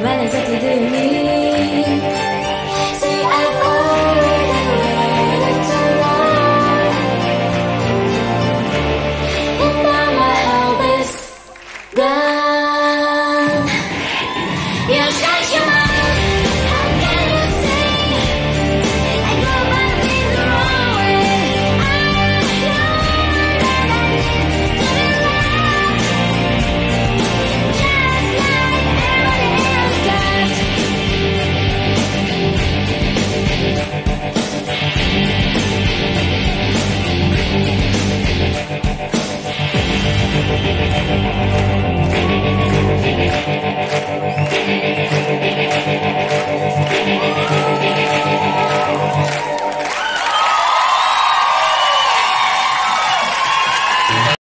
When is it to do me?